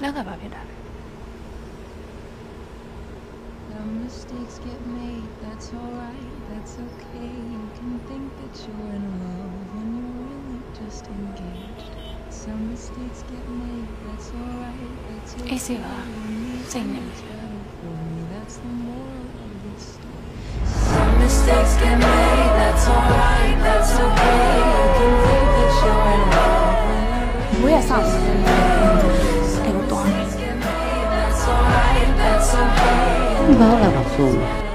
None of you done No mistakes get made, that's alright, that's okay. You can think that you're in love when you're really just engaged. Some mistakes get made, that's alright, that's okay. Easy, Sing them. That's are Igual a vassoura.